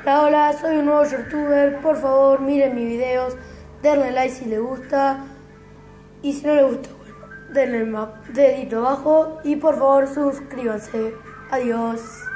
Hola, hola, soy un nuevo youtuber. Por favor, miren mis videos, denle like si les gusta. Y si no les gusta, bueno, denle el dedito abajo. Y por favor, suscríbanse. Adiós.